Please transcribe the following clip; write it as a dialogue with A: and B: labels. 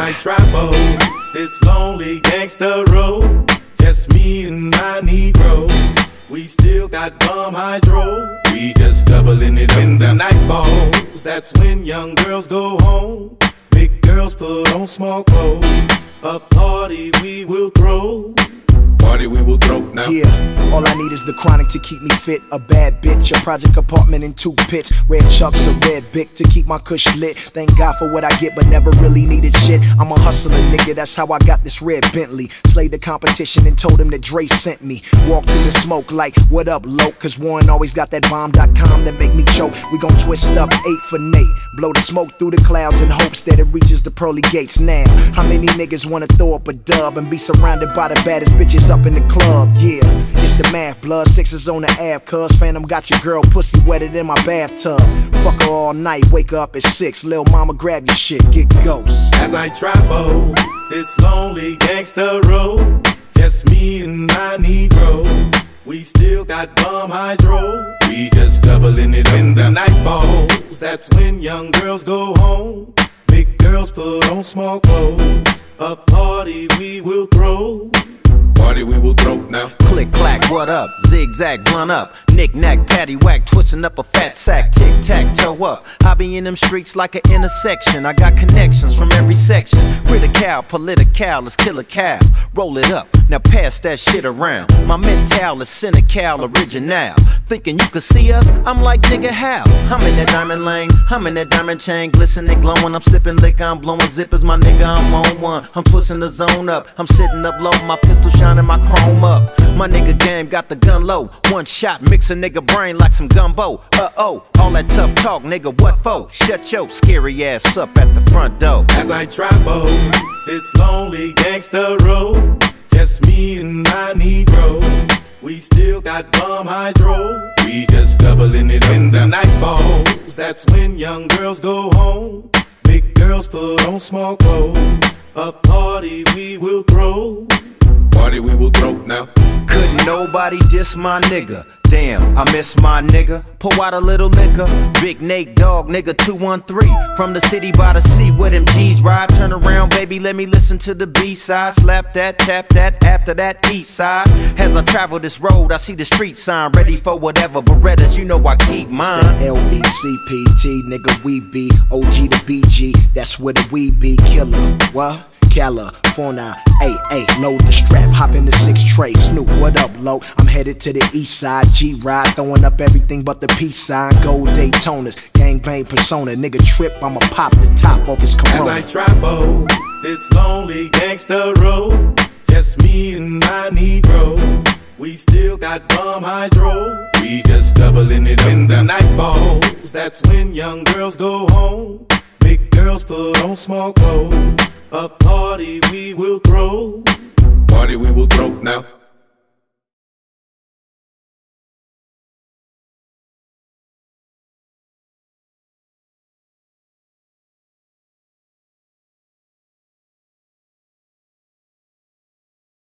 A: I travel this lonely gangster road, just me and my Negro. We still got bum hydro. We just doubling it when the night falls. That's when young girls go home. Big girls put on small clothes. A party we will throw party we will throw now.
B: Yeah, all I need is the chronic to keep me fit. A bad bitch, a project apartment in two pits. Red chucks, a red bic to keep my cush lit. Thank God for what I get, but never really needed shit. I'm a hustler, nigga, that's how I got this red Bentley. Slayed the competition and told him that Dre sent me. Walk through the smoke like, what up, loke? Cause Warren always got that bomb.com that make me choke. We gon' twist up eight for Nate. Blow the smoke through the clouds in hopes that it reaches the pearly gates now. How many niggas wanna throw up a dub and be surrounded by the baddest bitches up up in the club, yeah. It's the math, blood sixes on the app, cuz Phantom got your girl pussy wetted in my bathtub. Fuck her all night, wake up at six, lil mama grab your shit, get ghost.
A: As I travel this lonely gangster road, just me and my Negro. We still got bum hydro. We just doubling it when the night falls. That's when young girls go home. Big girls put on small clothes. A party we will throw party we will throw now.
C: Click clack, what up? Zigzag, blunt up. Knick knack, patty whack, twisting up a fat sack. Tic tac, toe up. I be in them streets like an intersection. I got connections from every section. Critical, political, let's kill a cow. Roll it up, now pass that shit around. My mental is cynical, original. Thinking you could see us? I'm like, nigga, how? I'm in that diamond lane, I'm in that diamond chain, glistening, glowing. I'm sipping liquor, I'm blowing zippers, my nigga, I'm on one. I'm twisting the zone up, I'm sitting up low, my pistol shining my chrome up. My nigga game got the gun low. One shot, mix a nigga brain like some gumbo. Uh oh, all that tough talk, nigga, what for? Shut your scary ass up at the front door.
A: As I travel this lonely gangster road, just me and my Negro. Hydro. We just doubling it when the night falls. That's when young girls go home. Big girls put on small clothes. A party we will throw. Party we will throw now.
C: Couldn't nobody diss my nigga. Damn, I miss my nigga. Pour out a little liquor. Big Nate Dogg, nigga 213. From the city by the sea where them G's ride. Turn around, baby, let me listen to the B side. Slap that, tap that, after that east side. As I travel this road, I see the street sign. Ready for whatever Berettas, you know I keep mine.
B: LBCPT, nigga, we be OG to BG. That's where the we be killer. What? California. Hey, hey, load the strap, hop in the six tray. Snoop, what up, low? I'm headed to the east side. G ride, throwing up everything but the peace sign. Gold Daytonas, gangbang persona. Nigga trip, I'ma pop the top off his corona.
A: As I travel this lonely gangster road, just me and my Negro. We still got bum hydro. We just doubling it when the night falls. That's when young girls go home. Big girls put on small clothes. A party we will throw. Party we will throw now.